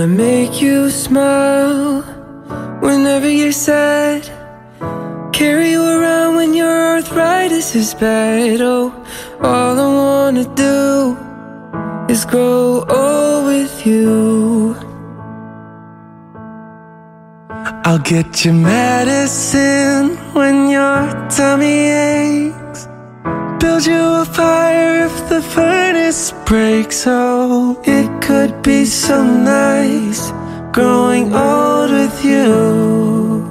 wanna make you smile whenever you're sad. Carry you around when your arthritis is bad. Oh, all I wanna do is grow old with you. I'll get you medicine when your tummy aches. Build you a fire if the breaks. Oh, it could be so nice growing old with you.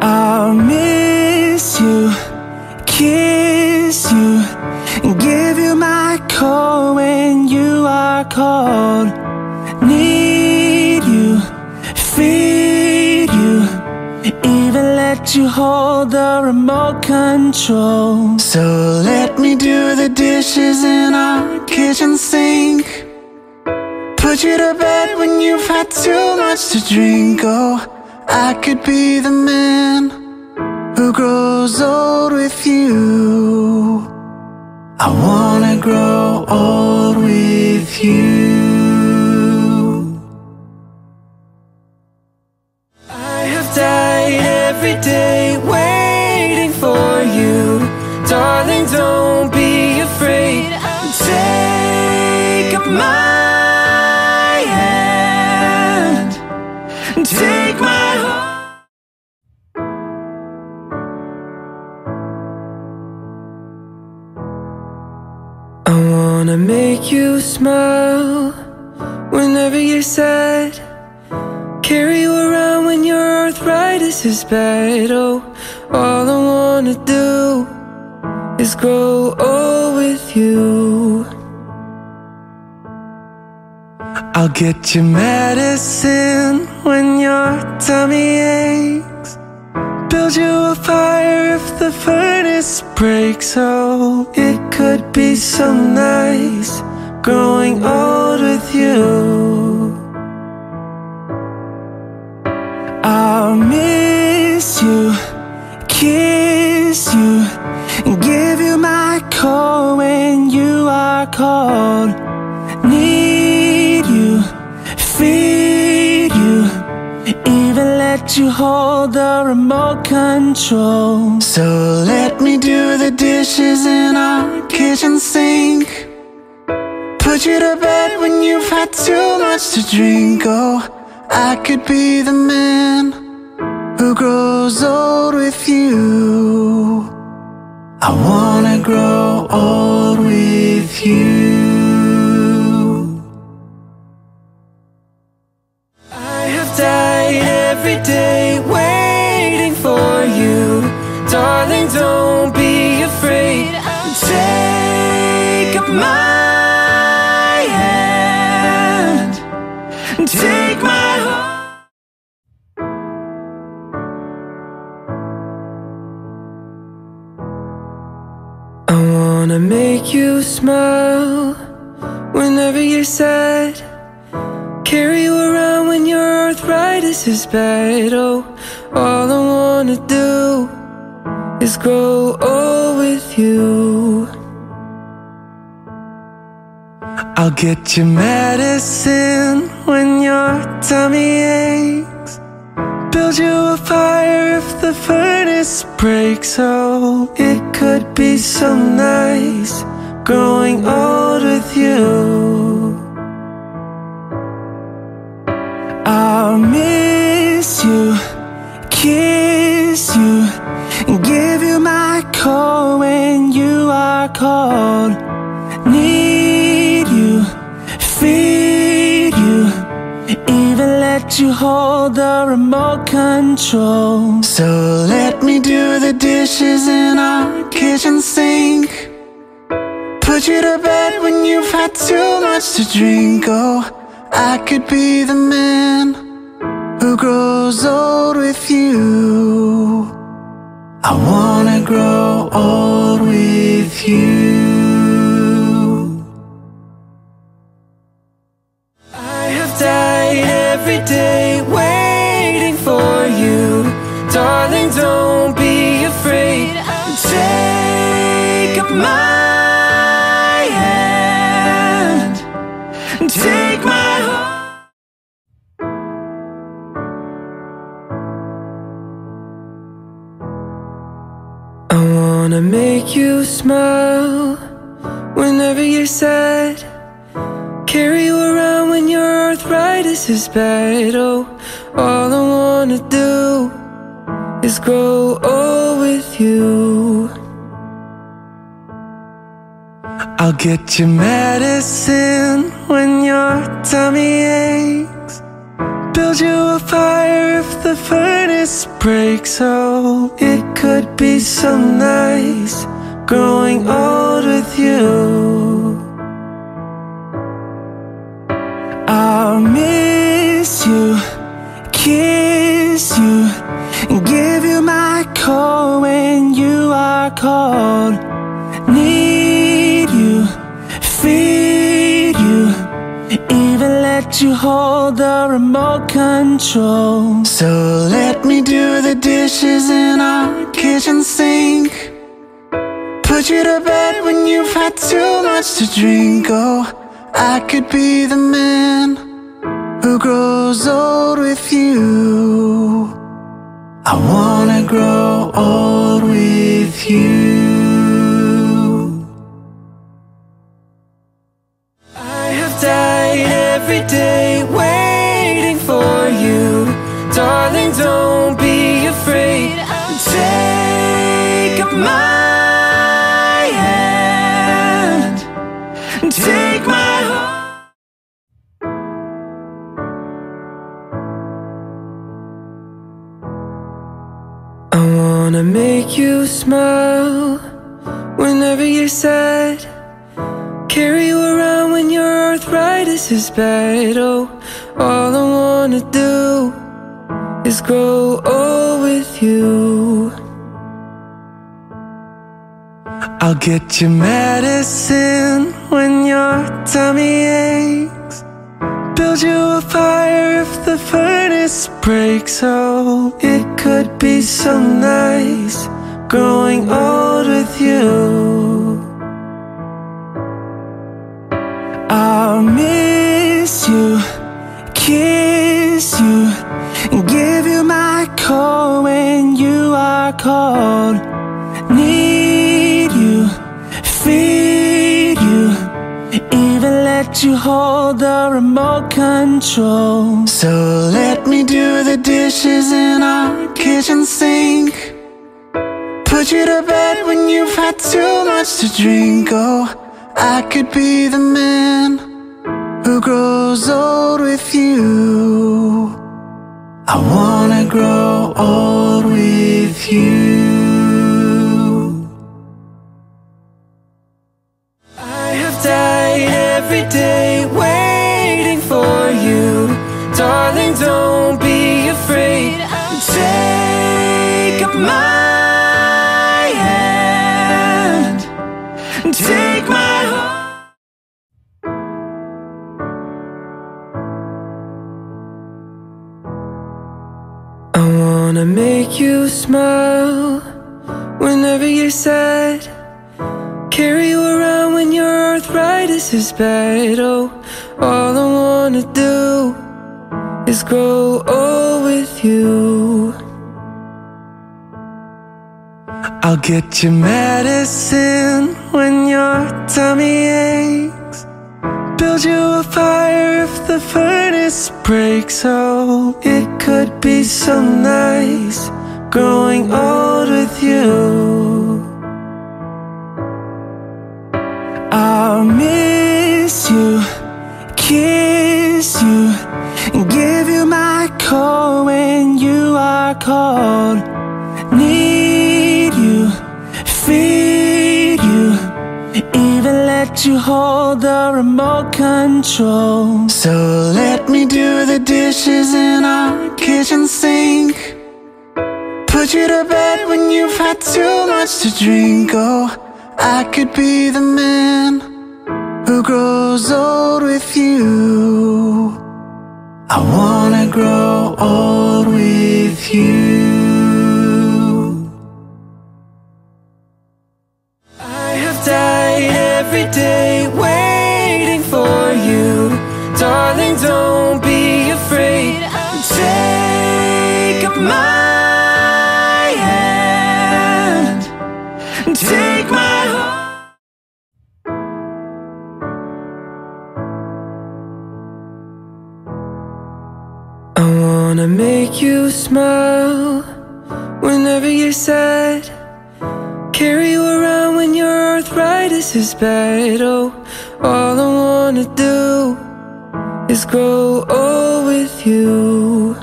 I'll miss you, kiss you, and give you my call when you are cold. You hold the remote control. So let me do the dishes in our kitchen sink. Put you to bed when you've had too much to drink. Oh, I could be the man who grows old with you. I wanna grow old with you. Every day waiting for you. Darling, don't be afraid. Take my hand. Take my heart. I wanna make you smile whenever you're sad. Carry arthritis is bad. Oh, all I wanna do is grow old with you. I'll get you medicine when your tummy aches. Build you a fire if the furnace breaks. Oh, it could be so nice growing old with you. I'll call when you are cold. Need you, feed you, even let you hold the remote control. So let me do the dishes in our kitchen sink. Put you to bed when you've had too much to drink. Oh, I could be the man who grows old with you. I wanna grow old with you. I have died every day waiting for you. Darling, don't be afraid. Take my wanna make you smile whenever you're sad. Carry you around when your arthritis is bad. Oh, all I wanna do is grow old with you. I'll get you medicine when your tummy aches. Build you a fire if the furnace breaks. Oh, it could be so nice growing old with you. I'll miss you, kiss you, and give you my call when you are cold. You hold the remote control. So let me do the dishes in our kitchen sink. Put you to bed when you've had too much to drink. Oh, I could be the man who grows old with you. I wanna grow old with you. every day waiting for you. Darling, don't be afraid. Take my hand. Take my heart. I wanna make you smile Whenever you're sad. Carry you around arthritis is bad. Oh, all I wanna do is grow old with you. I'll get you medicine when your tummy aches. Build you a fire if the furnace breaks. Oh, it could be so nice growing old with you. I'll miss you, kiss you, and give you my call when you are cold. Need you, feed you, even let you hold the remote control. So let me do the dishes in our kitchen sink. Put you to bed when you've had too much to drink. Oh, I could be the man who grows old with you. I wanna grow old with you. I have died every day wanna make you smile whenever you're sad. Carry you around when your arthritis is bad. Oh, all I wanna do is grow old with you. I'll get you medicine when your tummy aches. Build you a fire if the furnace breaks. Oh, it could be so nice growing old with you. I'll miss you, kiss you, and give you my call when you are cold. You hold the remote control. So let me do the dishes in our kitchen sink. Put you to bed when you've had too much to drink. Oh, I could be the man who grows old with you. I wanna grow old with you. Day waiting for you. Darling, don't be afraid. Take my hand. Take my heart. I wanna make you smile whenever you're sad. Carry you around when your arthritis is bad. Oh, all I wanna do is grow old with you. I'll get you medicine when your tummy aches. Build you a fire if the furnace breaks. Oh, it could be so nice growing old with you. I'll miss you, kiss you, and give you my call when you are cold. Need you, feed you, even let you hold the remote control. So let me do the dishes in our kitchen sink. Put you to bed when you've had too much to drink. Oh, I could be the man who grows old with you. I wanna grow old with you. I have died every day waiting for you. Darling, don't be afraid. I'll Take my wanna make you smile whenever you're sad. Carry you around when your arthritis is bad. Oh, all I wanna do is grow old with you.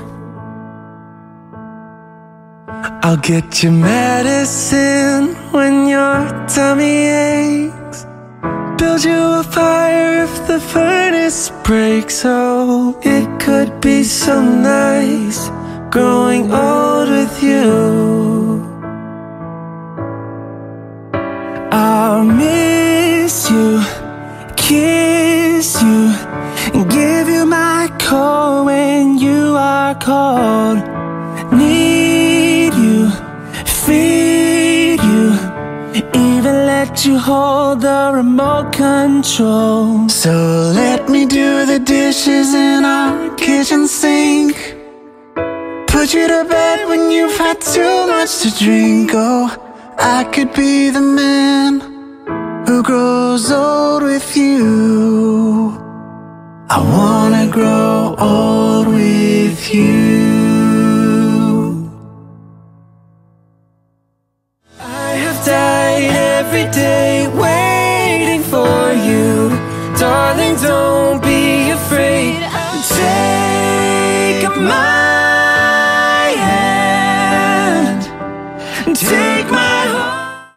I'll get you medicine when your tummy aches. Build you a fire if the furnace breaks. Oh, it could be so nice growing old with you. I'll miss you, kiss you, and give you my call when you are cold. Need you, feed you, even let you hold the remote control. So let me do the dishes in our kitchen sink. Put you to bed when you've had too much to drink. Oh, I could be the man who grows old with you. I wanna grow old with you. Every day waiting for you. Darling, don't be afraid. Take my hand. Take my heart.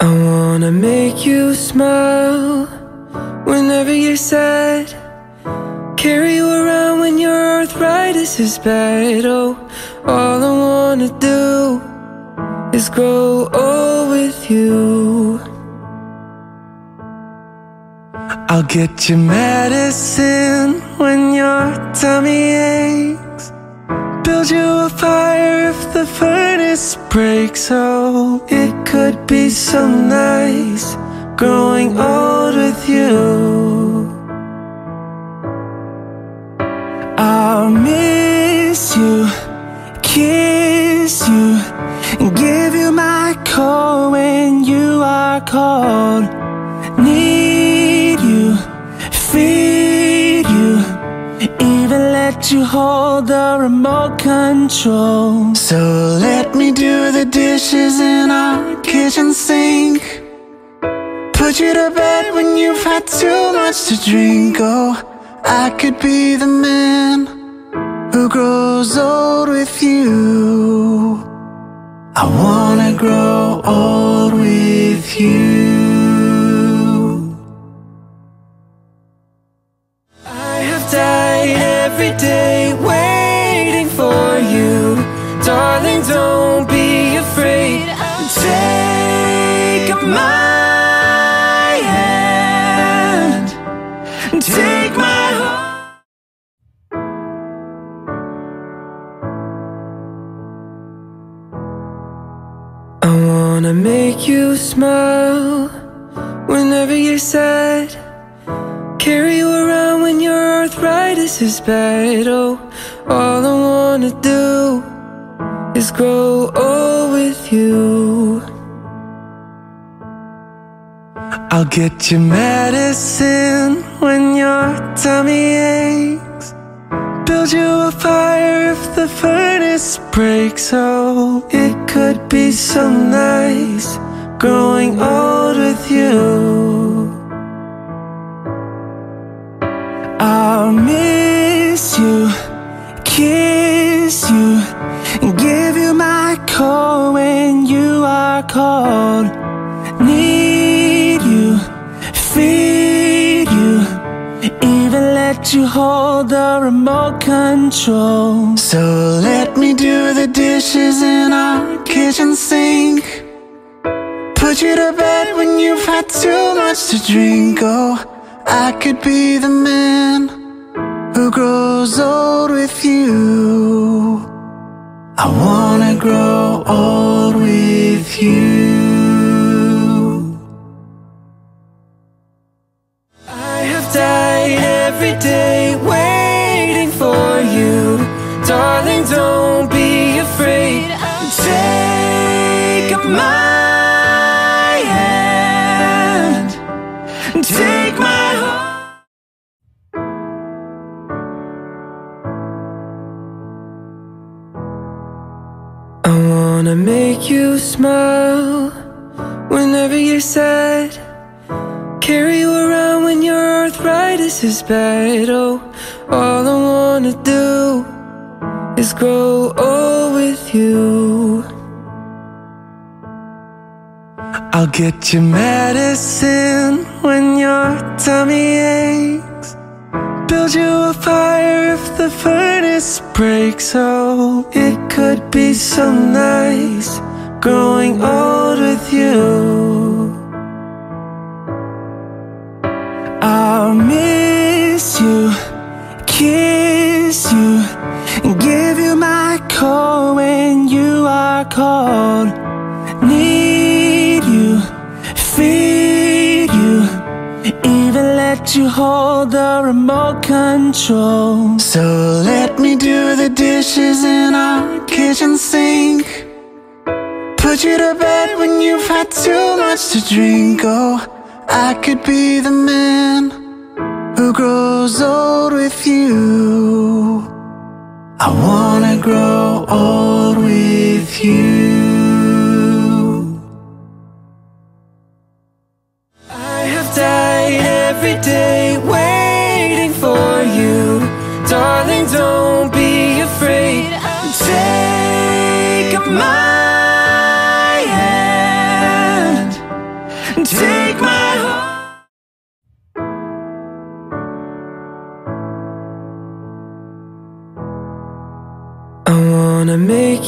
I wanna make you smile whenever you're sad. Carry you around when your arthritis is bad. Oh, all I wanna do is grow old with you. I'll get you medicine when your tummy aches. Build you a fire if the furnace breaks. Oh, it could be so nice growing old with you. I'll miss you, kiss you, and give you my call when you are cold. Need you, feed you, even let you hold the remote control. So let me do the dishes in our kitchen sink. Put you to bed when you've had too much to drink. Oh, I could be the man who grows old with you. I wanna grow old with you. Smile whenever you're sad. Carry you around when your arthritis is bad. Oh, all I wanna do is grow old with you. I'll get you medicine when your tummy aches. Build you a fire if the furnace breaks. Oh, it could be so nice growing old with you. I'll miss you, kiss you, and give you my call when you are cold. Need you, feed you, even let you hold the remote control. So let me do the dishes in our kitchen sink. Put you to bed when you've had too much to drink. Oh, I could be the man who grows old with you. I wanna grow old with you. Smile whenever you're sad. Carry you around when your arthritis is bad. Oh, all I wanna do is grow old with you. I'll get you medicine when your tummy aches. Build you a fire if the furnace breaks. Oh, it could be so nice growing old with you. I'll miss you, kiss you, and give you my call when you are cold. Need you, feed you, even let you hold the remote control. So let me do the dishes in our kitchen sink. Put you to bed when you've had too much to drink. Oh, I could be the man who grows old with you. I wanna grow old with you. I have died every day waiting for you. Darling, don't be afraid. Take my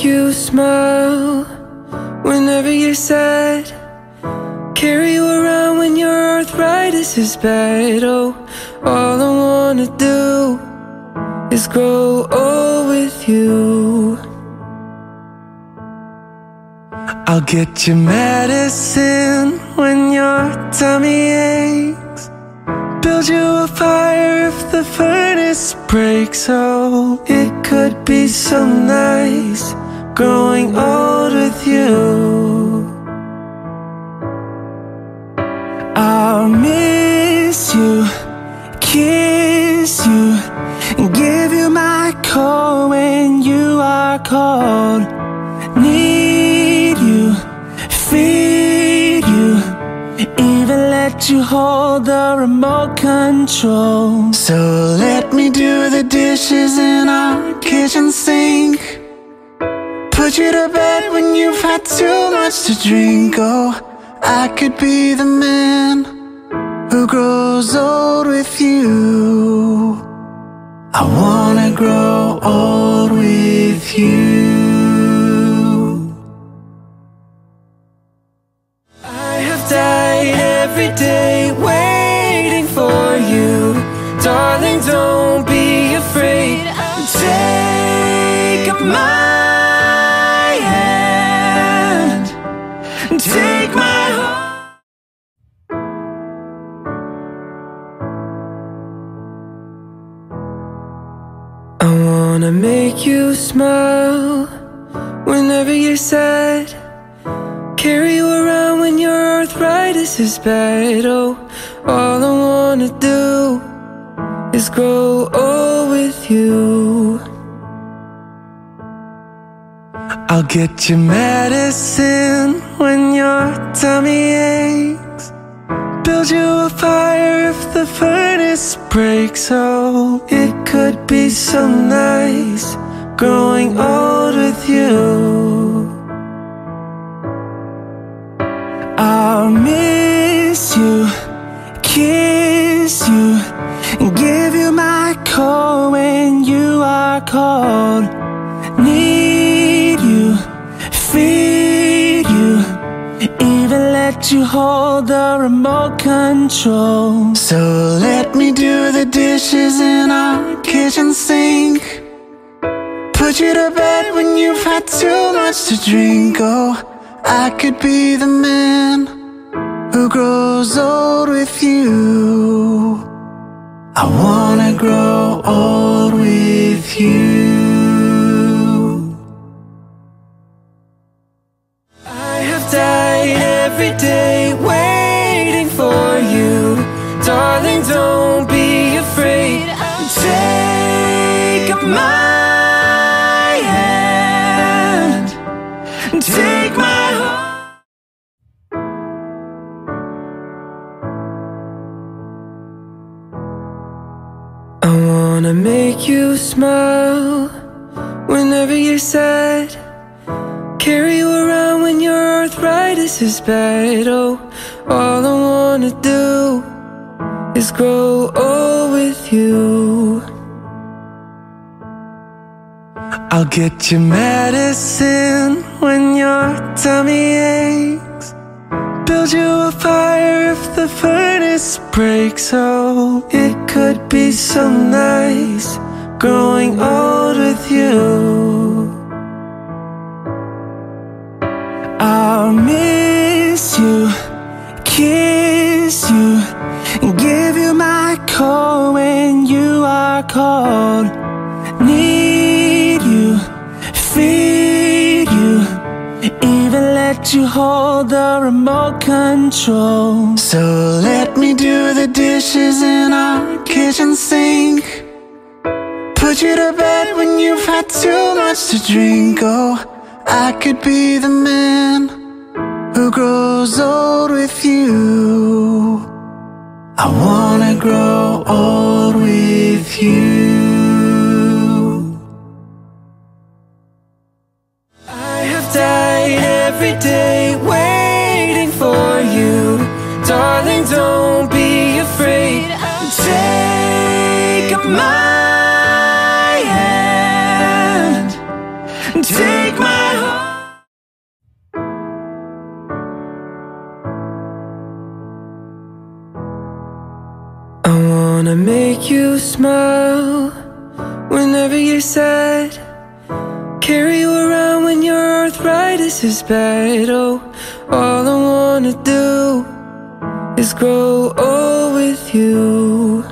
you smile whenever you're sad. Carry you around when your arthritis is bad. Oh, all I wanna do is grow old with you. I'll get you medicine when your tummy aches. Build you a fire if the furnace breaks. Oh, it could be so nice growing old with you. I'll miss you, kiss you, and give you my call when you are cold. Need you, feed you, even let you hold the remote control. So let me do the dishes in our kitchen sink. Put you to bed when you've had too much to drink. Oh, I could be the man who grows old with you. I wanna grow old with you. I have died every day arthritis is bad. Oh, all I wanna do is grow old with you. I'll get you medicine when your tummy aches. Build you a fire if the furnace breaks. Oh, it could be so nice growing old with you. I'll cold. Need you, feed you, even let you hold the remote control. So let me do the dishes in our kitchen sink. Put you to bed when you've had too much to drink. Oh, I could be the man who grows old with you. I wanna grow old with you. I have died every day make you smile whenever you're sad. Carry you around when your arthritis is bad. Oh, all I wanna do is grow old with you. I'll get you medicine when your tummy aches. Build you a fire if the furnace breaks. Oh, it could be so nice growing old with you. I'll miss you, kiss you, and give you my call when you are cold. Need you, feed you, even let you hold the remote control. So let me do the dishes in our kitchen sink. Put you to bed when you've had too much to drink. Oh. I could be the man who grows old with you. I wanna grow old with you. I have died every day my hand. Take my I wanna make you smile whenever you're sad. Carry you around when your arthritis is bad. Oh, all I wanna do is grow old with you.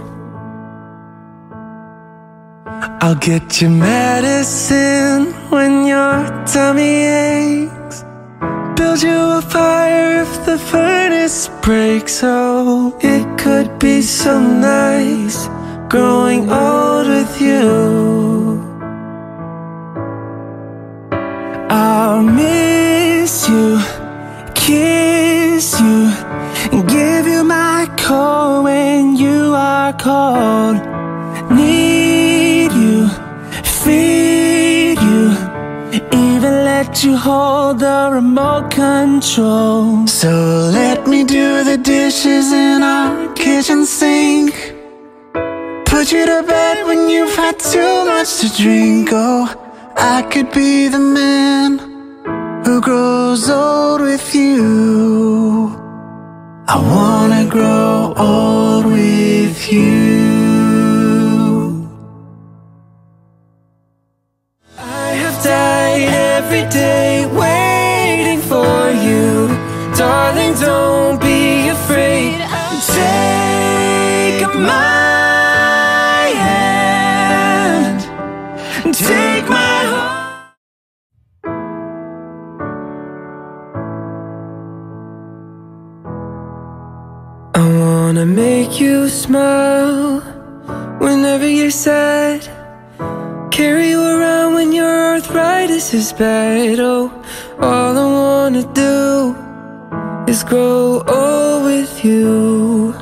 I'll get you medicine when your tummy aches. Build you a fire if the furnace breaks. Oh, it could be so nice growing old with you. I'll miss you, kiss you, give you my call when you are cold. Let you hold the remote control. So let me do the dishes in our kitchen sink. Put you to bed when you've had too much to drink. Oh, I could be the man who grows old with you. I wanna grow old with you. Day waiting for you. Darling, don't be afraid. Take my hand. Take my heart. I wanna make you smile whenever you're sad. Carry you around when your arthritis is bad. Oh, all I wanna do is grow old with you.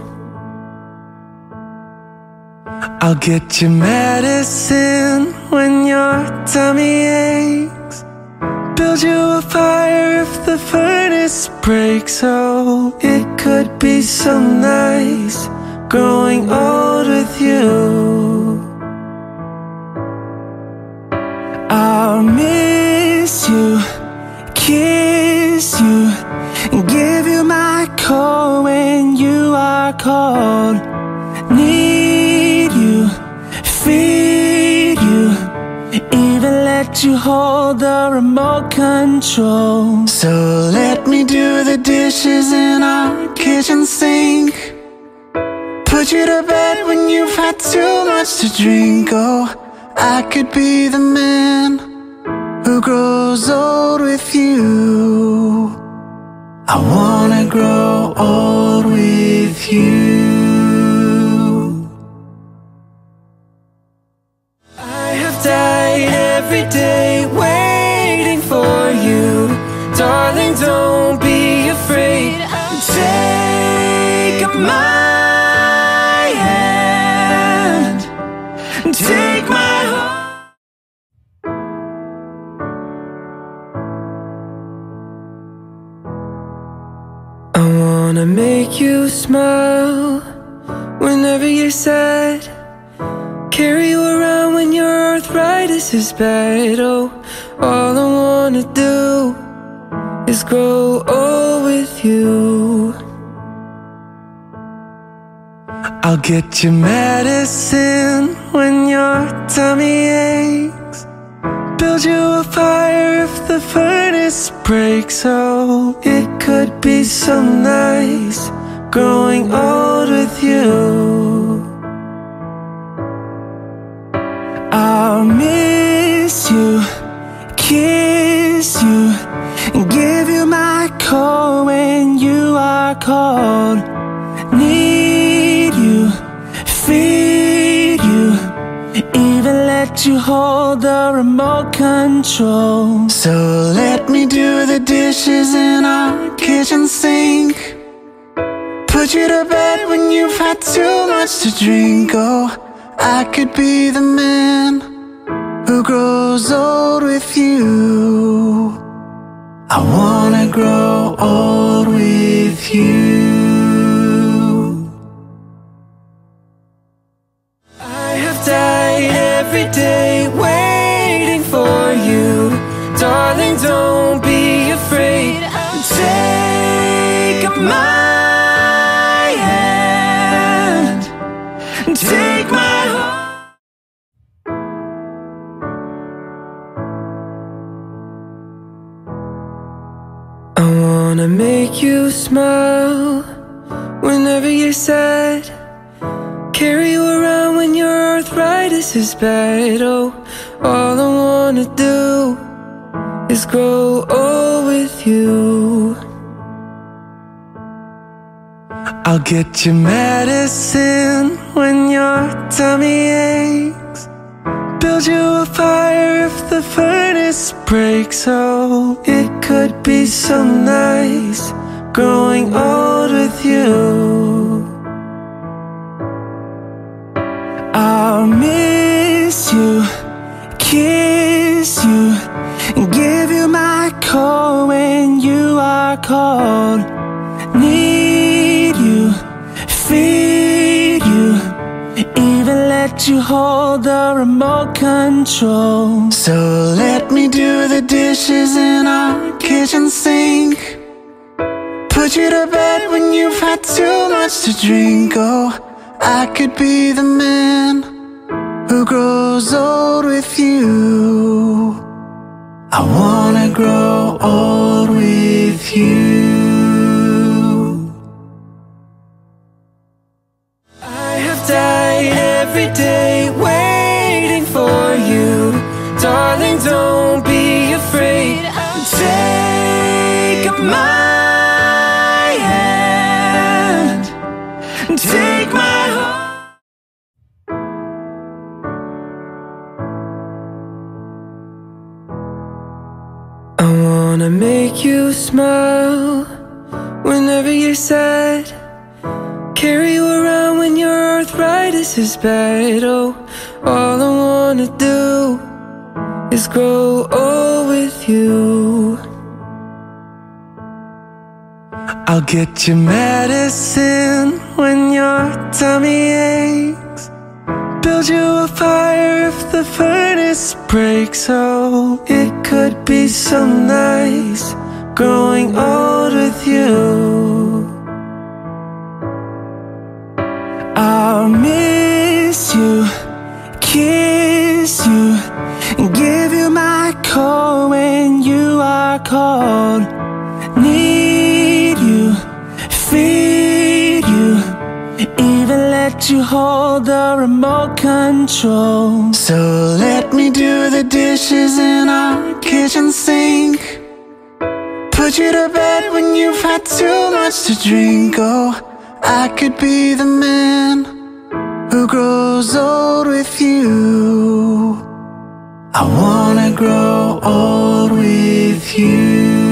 I'll get you medicine when your tummy aches. Build you a fire if the furnace breaks. Oh, it could be so nice growing old with you. Cold. Need you, feed you, even let you hold the remote control. So let me do the dishes in our kitchen sink. Put you to bed when you've had too much to drink. Oh, I could be the man who grows old with you. I wanna grow old with you. I have died every day waiting for you. Darling, don't be afraid. Take my wanna make you smile whenever you're sad. Carry you around when your arthritis is bad. Oh, all I wanna do is grow old with you. I'll get you medicine when your tummy aches. Build you a fire if the breaks. Oh, it could be so nice growing old with you. I'll miss you, kiss you, and give you my call when you are cold. You hold the remote control. So let me do the dishes in our kitchen sink. Put you to bed when you've had too much to drink. Oh, I could be the man who grows old with you. I wanna grow old with you. Every day waiting for you. Darling, don't be afraid. Take my hand. Take my heart. I wanna make you smile whenever you're sad. Carry you around when your arthritis is bad. Oh, all I wanna do is grow old with you. I'll get you medicine when your tummy aches. Build you a fire if the furnace breaks. Oh, it could be so nice growing old with you. I'll miss you, kiss you, and give you my call when you are cold. Need you, feed you, even let you hold the remote control. So let me do the dishes in our kitchen sink. Put you to bed when you've had too much to drink. Oh, I could be the man who grows old with you. I wanna grow old with you. Wanna make you smile whenever you're sad. Carry you around when your arthritis is bad. Oh, all I wanna do is grow old with you. I'll get you medicine when your tummy aches. Build you a fire if the furnace breaks. Oh, it could be so nice growing old with you. I'll miss you, kiss you, and give you my call when you are cold. Need let you hold the remote control. So let me do the dishes in our kitchen sink. Put you to bed when you've had too much to drink. Oh, I could be the man who grows old with you. I wanna grow old with you.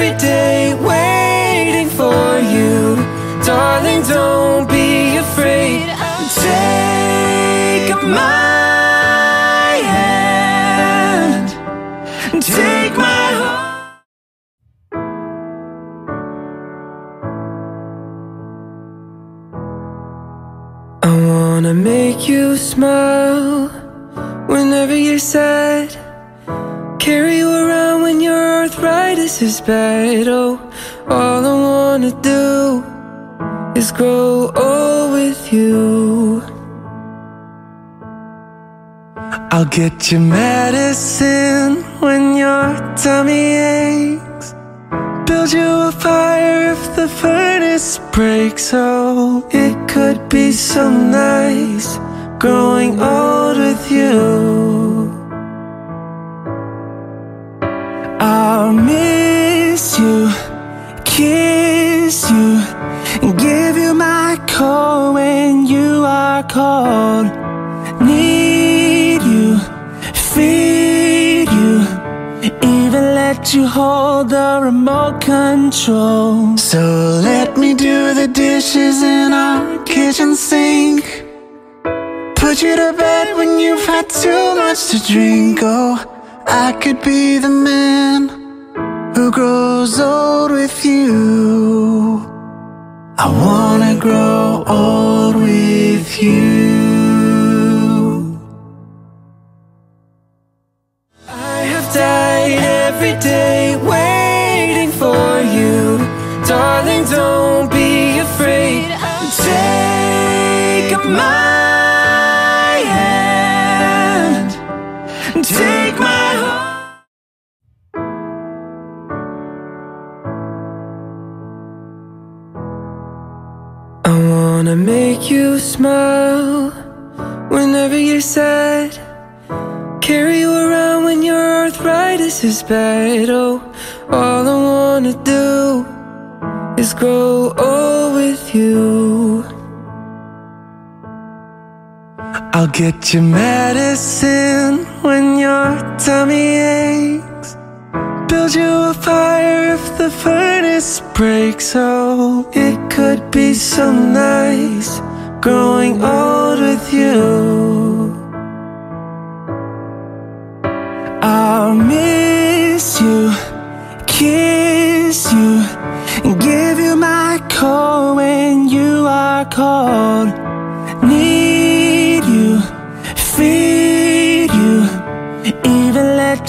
every day waiting for you. Darling, don't be afraid. Take my hand. Take my heart. I wanna make you smile Whenever you're sad Carry you around when your arthritis is bad. Oh, all I wanna do is grow old with you. I'll get you medicine when your tummy aches. Build you a fire if the furnace breaks. Oh, it could be so nice growing old with you. I'll miss you, kiss you, and give you my call when you are cold. Need you, feed you, even let you hold the remote control. So let me do the dishes in our kitchen sink. Put you to bed when you've had too much to drink. Oh, I could be the man who grows old with you. I wanna grow old with you. I have died every day waiting for you. Darling, don't be afraid. Take my wanna make you smile whenever you're sad. Carry you around when your arthritis is bad. Oh, all I wanna do is grow old with you. I'll get you medicine when your tummy aches. Build you a fire if the furnace breaks. Oh, it could be so nice growing old with you. I'll miss you, kiss you, and give you my call when you are cold.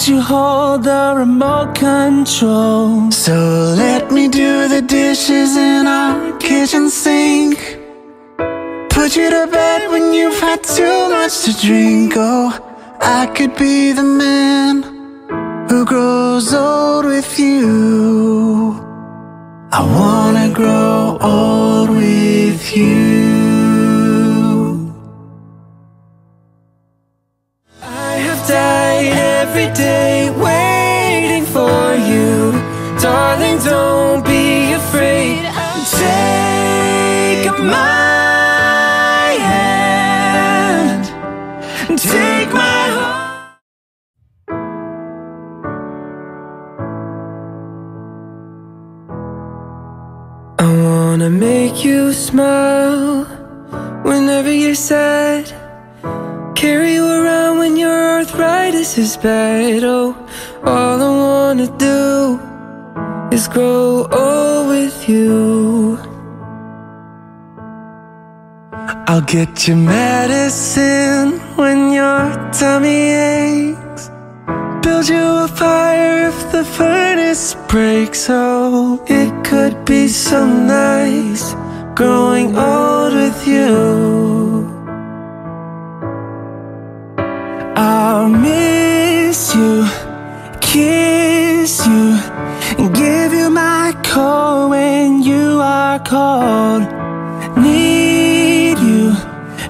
You hold the remote control. So let me do the dishes in our kitchen sink. Put you to bed when you've had too much to drink. Oh, I could be the man who grows old with you. I wanna grow old with you. Every day waiting for you. Darling, don't be afraid. Take my hand. Take my heart. I wanna make you smile whenever you're sad. Carry you around when your arthritis is bad. Oh, all I wanna do is grow old with you. I'll get you medicine when your tummy aches. Build you a fire if the furnace breaks. Oh, it could be so nice growing old with you. I'll miss you, kiss you, and give you my call when you are cold. Need you,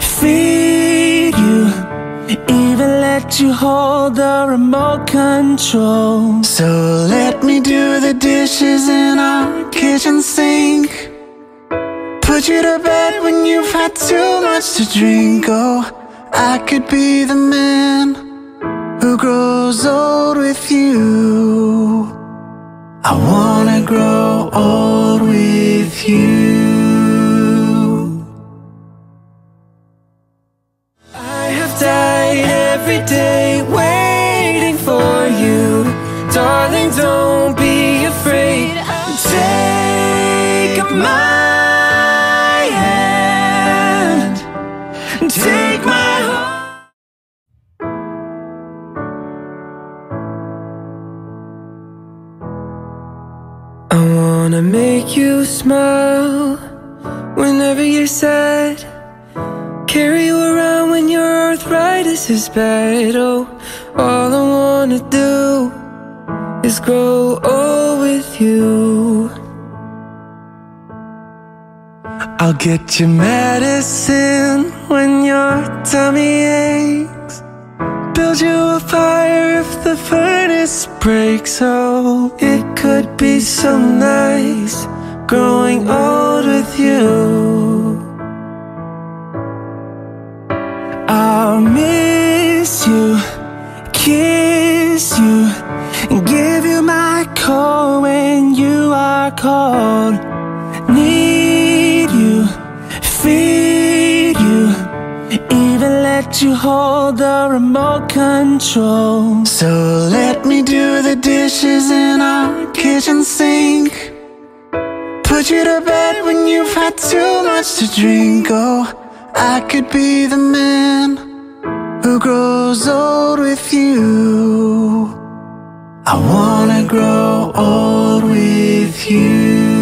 feed you, even let you hold the remote control. So let me do the dishes in our kitchen sink. Put you to bed when you've had too much to drink. Oh, I could be the man who grows old with you. I wanna grow old with you. Get your medicine when your tummy aches. Build you a fire if the furnace breaks. Oh, it could be so nice growing old with you. I'll miss you, kiss you, and give you my call when you are cold. You hold the remote control. So let me do the dishes in our kitchen sink. Put you to bed when you've had too much to drink. Oh, I could be the man who grows old with you. I wanna grow old with you.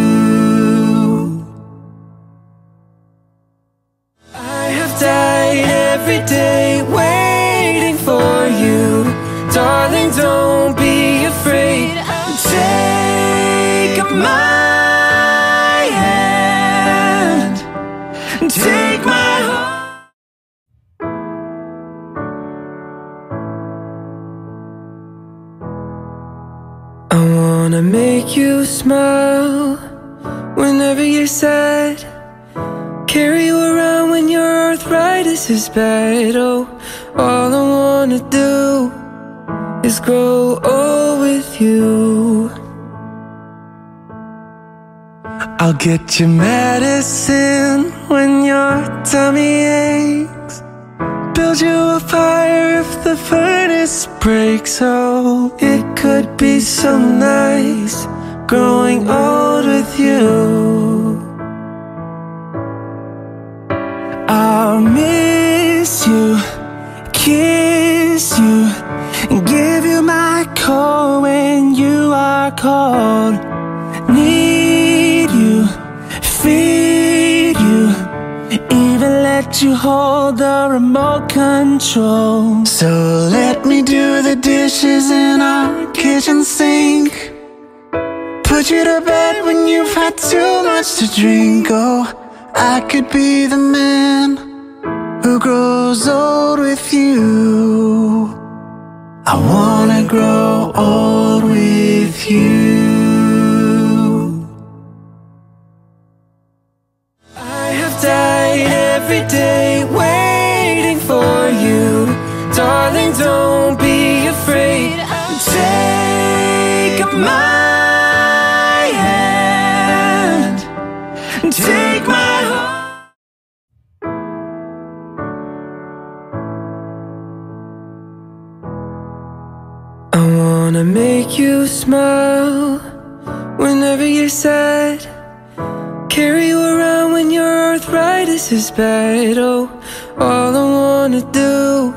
Every day waiting for you. Darling, don't be afraid. Take my hand. Take my heart. I wanna make you smile whenever you're sad. Carry you around when your arthritis is bad. Oh, all I wanna do is grow old with you. I'll get you medicine when your tummy aches. Build you a fire if the furnace breaks. Oh, it could be so nice growing old with you. I'll miss you, kiss you, and give you my call when you are cold. Need you, feed you, even let you hold the remote control. So let me do the dishes in our kitchen sink. Put you to bed when you've had too much to drink. Oh, I could be the man who grows old with you. I wanna grow old with you. I have died every day waiting for you. Darling, don't be afraid. Take my make you smile whenever you're sad. Carry you around when your arthritis is bad. Oh, all I wanna do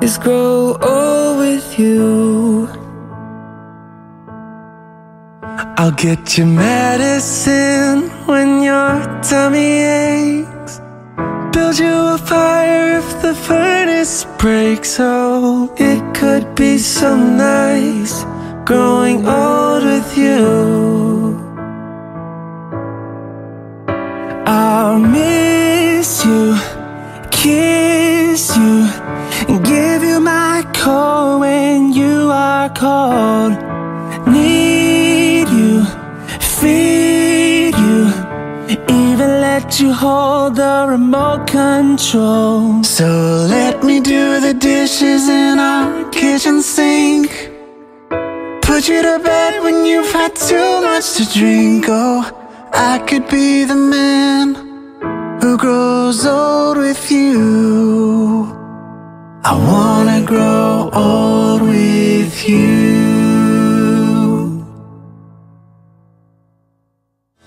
is grow old with you. I'll get you medicine when your tummy aches. Build you a fire if the furnace breaks. Oh, it could be so nice growing old with you. I'll miss you, kiss you, and give you my call when you are cold. Need you, feed you, even let you hold the remote control. So let me do the dishes in our kitchen sink. Put you to bed when you've had too much to drink. Oh, I could be the man Who grows old with you. I wanna grow old with you.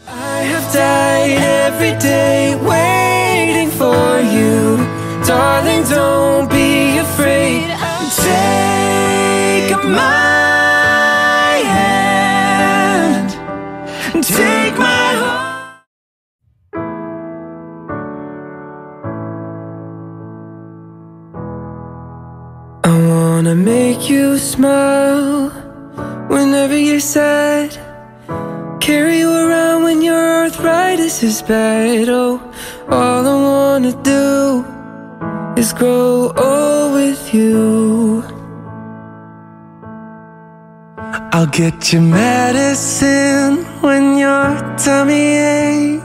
I have died every day waiting for you. Darling, don't be afraid. Take my wanna make you smile whenever you're sad. Carry you around when your arthritis is bad. Oh, all I wanna do is grow old with you. I'll get you medicine when your tummy aches.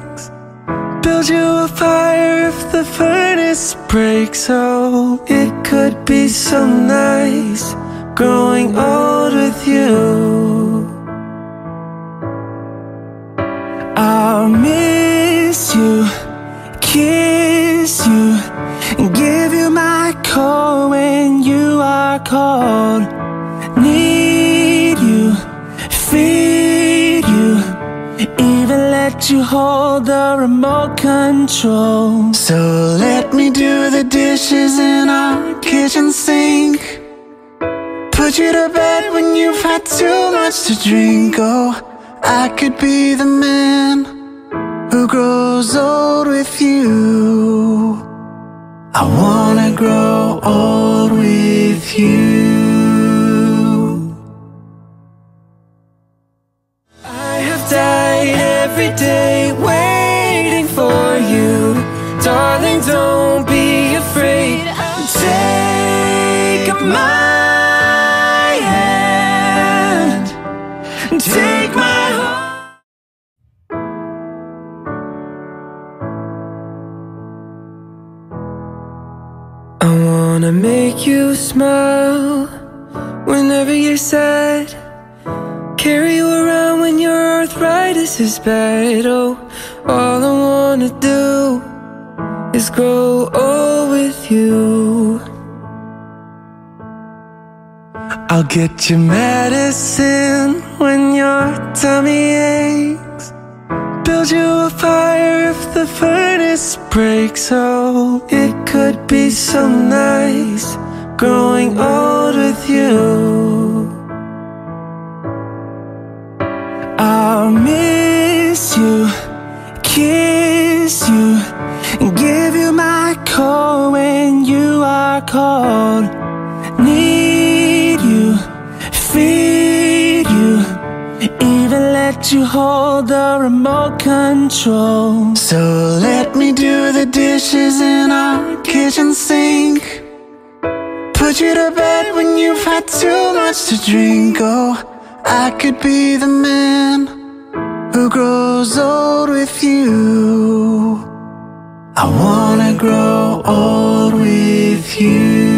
Breaks. Oh, it could be so nice growing old with you. I'll miss you, kiss you, and give you my call when you are cold. Hold the remote control. So let me do the dishes in our kitchen sink. Put you to bed when you've had too much to drink. Oh, I could be the man who grows old with you. I wanna grow old with you. Day waiting for you. Darling, don't be afraid. Take my hand. Take my heart. I wanna make you smile whenever you're sad. Carry you around when your arthritis is bad. Oh, all I wanna do is grow old with you. I'll get you medicine when your tummy aches. Build you a fire if the furnace breaks. Oh, it could be so nice growing old with you. I'll miss you, kiss you, and give you my call when you are cold. Need you, feed you, even let you hold the remote control. So let me do the dishes in our kitchen sink. Put you to bed when you've had too much to drink. Oh, I could be the man who grows old with you. I wanna grow old with you.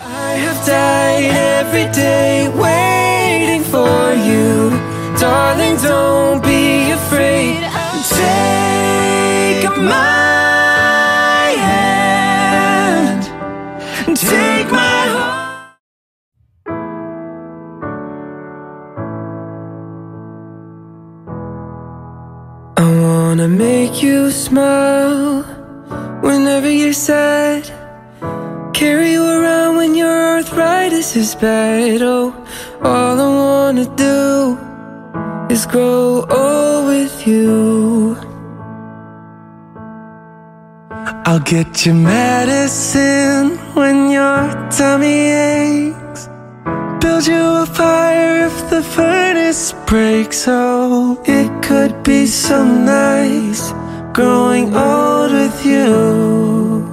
I have died every day waiting for you. Darling, don't be afraid. Take my wanna make you smile whenever you're sad. Carry you around when your arthritis is bad. Oh, all I wanna do is grow old with you. I'll get you medicine when your tummy aches. Build you a fire if the furnace breaks. Oh, it could be so nice growing old with you.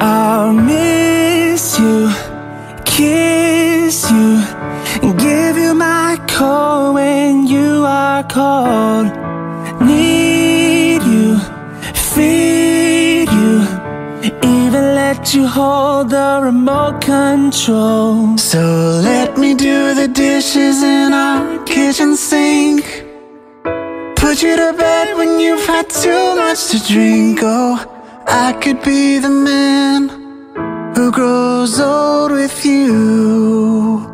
I'll miss you, kiss you, and give you my call when you are cold. You hold the remote control. So let me do the dishes in our kitchen sink. Put you to bed when you've had too much to drink. Oh, I could be the man who grows old with you.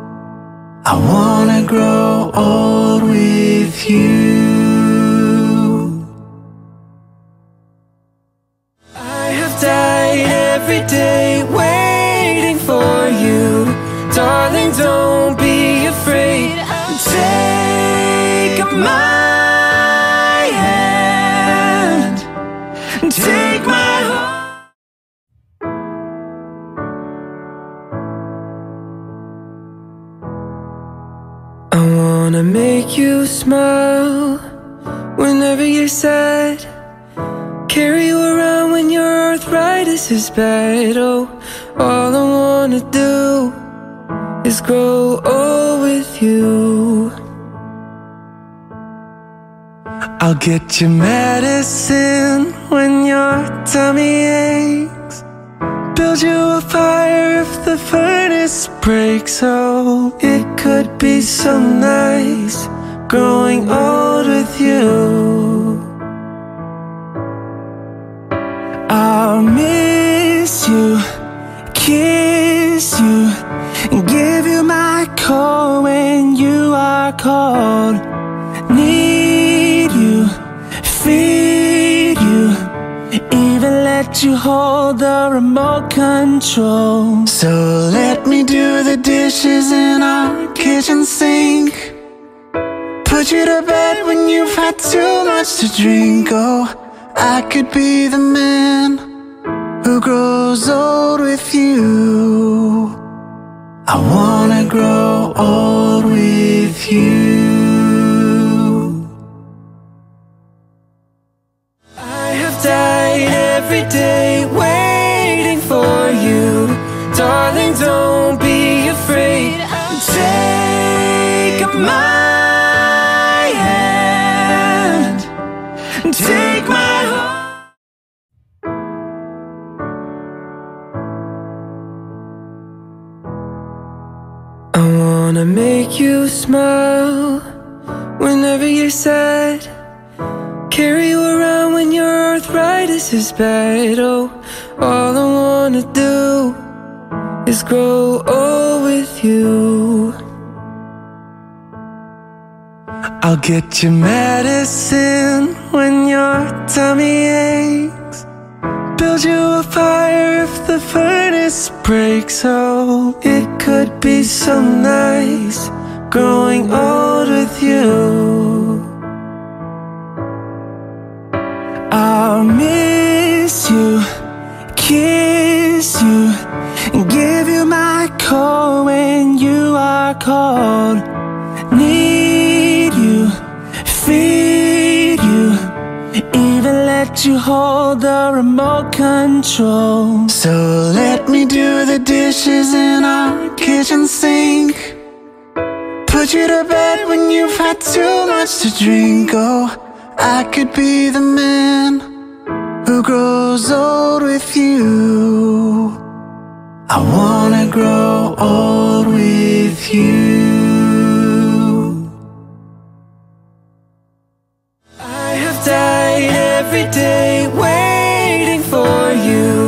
I wanna grow old with you. every day waiting for you. Darling, don't be afraid. Take my hand. Take my heart. I wanna make you smile Whenever you're sad. Carry you around when your arthritis is bad. Oh, all I wanna do is grow old with you. I'll get you medicine when your tummy aches. Build you a fire if the furnace breaks. Oh, it could be so nice growing old with you. Cold. Need you, feed you, even let you hold the remote control. So let me do the dishes in our kitchen sink. Put you to bed when you've had too much to drink. Oh, I could be the man who grows old with you. I wanna grow old with you. I have died every day waiting for you. Darling, don't be afraid. Take my wanna make you smile whenever you're sad. Carry you around when your arthritis is bad. Oh, all I wanna do is grow old with you. I'll get you medicine when your tummy aches. Build you a fire if the furnace breaks. Oh, it could be so nice growing old with you. I'll miss you, kiss you, and give you my call when you are cold. You hold the remote control. So let me do the dishes in our kitchen sink. Put you to bed when you've had too much to drink. Oh, I could be the man who grows old with you. I wanna grow old with you. Every day waiting for you.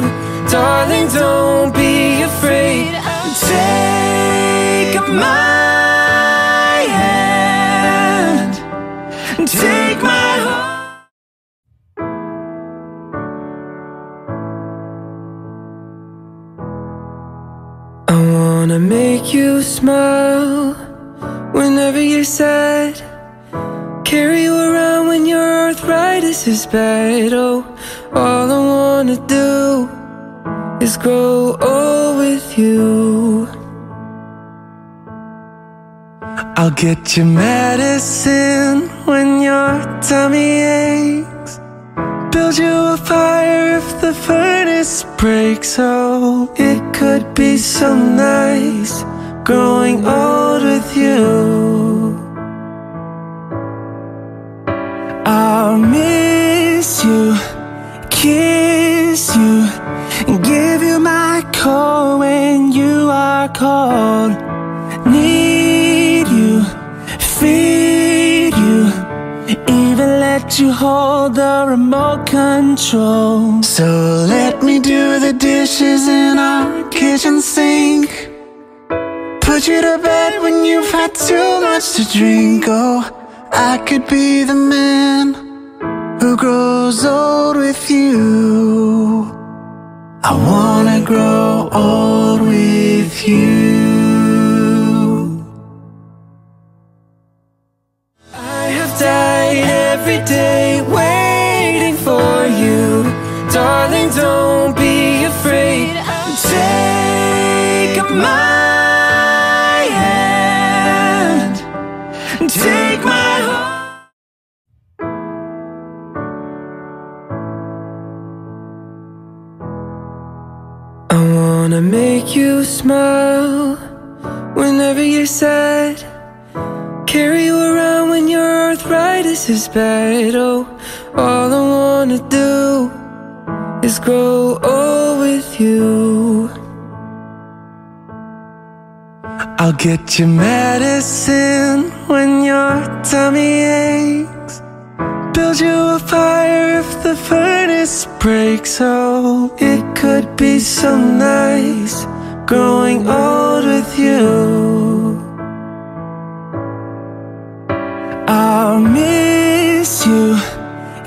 Darling, don't be afraid. Take my hand. Take my heart. I wanna make you smile whenever you're sad. Carry you around when your arthritis is bad. Oh, all I wanna do is grow old with you. I'll get you medicine when your tummy aches. Build you a fire if the furnace breaks. Oh, it could be so nice growing old with you. I'll miss you, kiss you, and give you my call when you are cold. Need you, feed you, even let you hold the remote control. So let me do the dishes in our kitchen sink. Put you to bed when you've had too much to drink. Oh, I could be the man who grows old with you. I wanna grow old with you. Wanna make you smile Whenever you're sad. Carry you around when your arthritis is bad. Oh, all I wanna do Is grow old with you. I'll get you medicine when your tummy aches Build you a fire if the furnace breaks Oh, it could be so nice Growing old with you I'll miss you,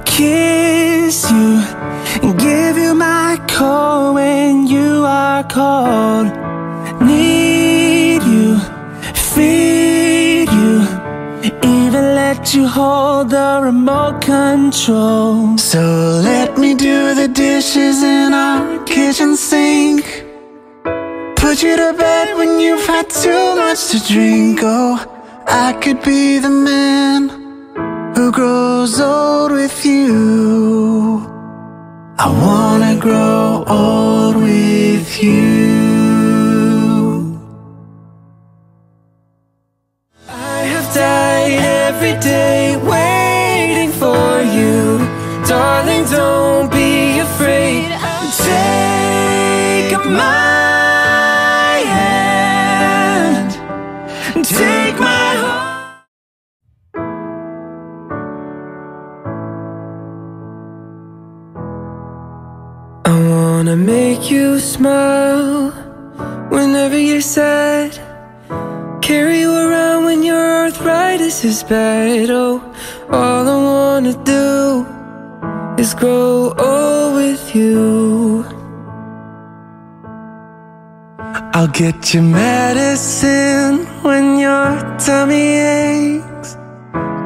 kiss you, and give you my call when you are cold. You hold the remote control. So let me do the dishes in our kitchen sink. Put you to bed when you've had too much to drink. Oh. I could be the man who grows old with you. I wanna grow old with you. Every day waiting for you. Darling, don't be afraid. Take my hand. Take my I wanna make you smile whenever you're sad. Carry you around when your arthritis is bad. Oh, all I wanna do is grow old with you. I'll get you medicine when your tummy aches.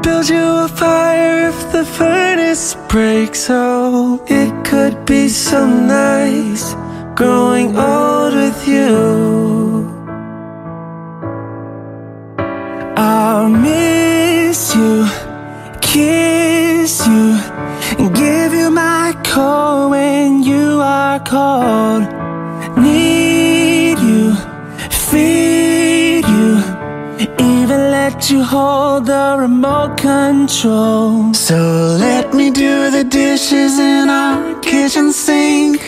Build you a fire if the furnace breaks. Oh, it could be so nice growing old with you. I'll miss you, kiss you, and give you my call when you are cold. Need you, feed you, even let you hold the remote control. So let me do the dishes in our kitchen sink.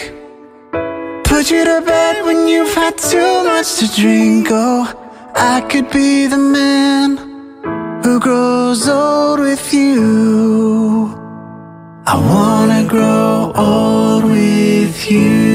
Put you to bed when you've had too much to drink. Oh, I could be the man who grows old with you. I wanna grow old with you.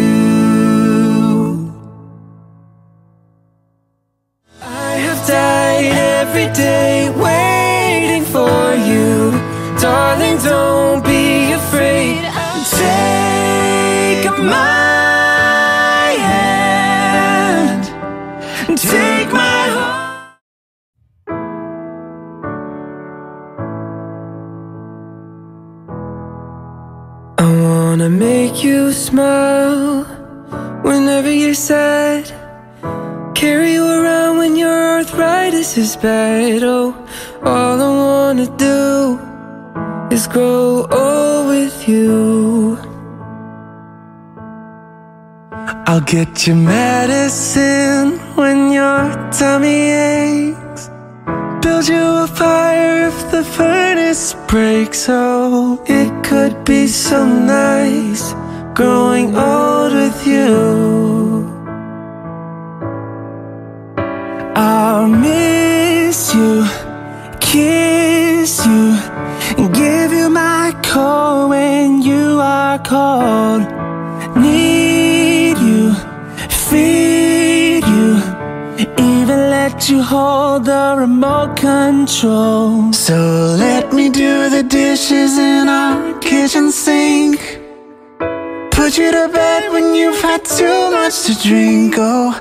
Make you smile whenever you're sad. Carry you around when your arthritis is bad. Oh, all I wanna do is grow old with you. I'll get you medicine when your tummy aches. Build you furnace breaks. Oh, it could be so nice growing old with you. I'll miss you, kiss you, and give you my call when you are cold. You hold the remote control. So let me do the dishes in our kitchen sink. Put you to bed when you've had too much to drink. Oh,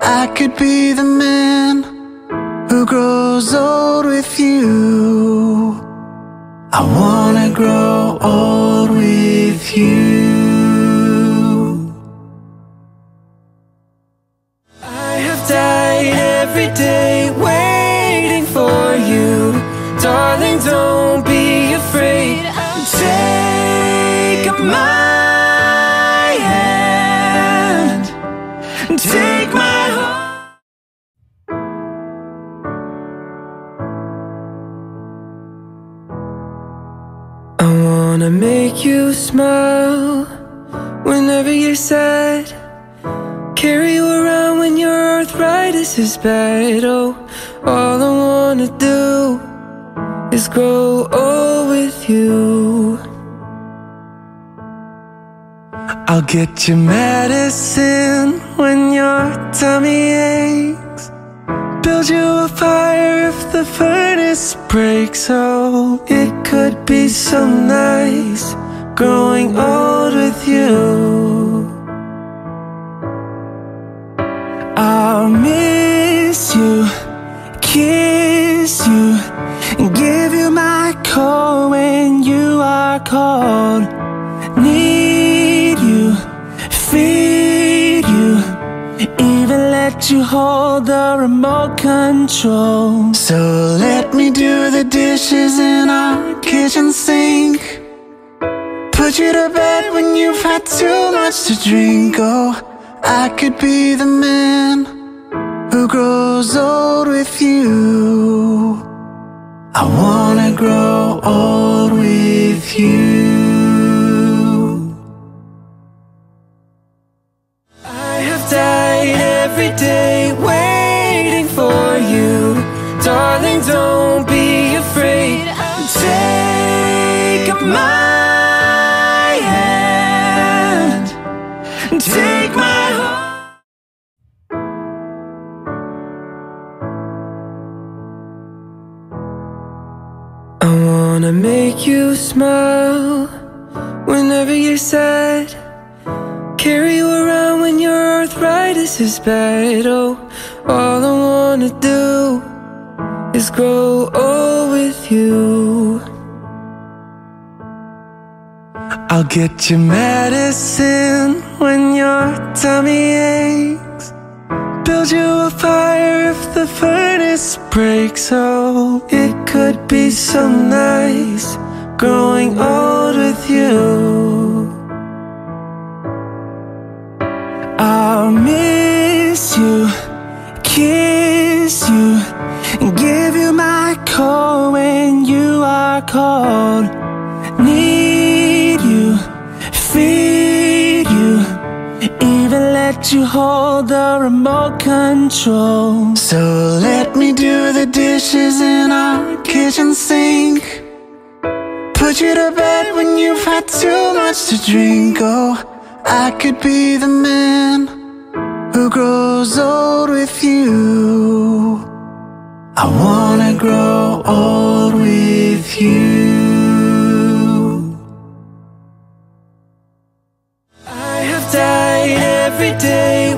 I could be the man who grows old with you. I wanna grow old with you. Every day waiting for you. Darling, don't be afraid. Take my hand. Take my heart. I wanna make you smile whenever you're sad. Carry you around arthritis is bad. Oh, all I wanna do is grow old with you. I'll get you medicine when your tummy aches. Build you a fire if the furnace breaks. Oh, it could be so nice growing old with you. I'll miss you, kiss you, and give you my call when you are cold. Need you, feed you, even let you hold the remote control. So let me do the dishes in our kitchen sink. Put you to bed when you've had too much to drink. Oh, I could be the man who grows old with you. I wanna grow old with you. I have died every day waiting for you. Darling, don't be arthritis is bad. Oh, all I wanna do is grow old with you. I'll get you medicine when your tummy aches. Build you a fire if the furnace breaks. Oh, it could be so nice growing old with you. I'll miss kiss you, and give you my call when you are cold. Need you, feed you, even let you hold the remote control. So let me do the dishes in our kitchen sink. Put you to bed when you've had too much to drink. Oh, I could be the man who grows old with you. I wanna grow old with you. I have died every day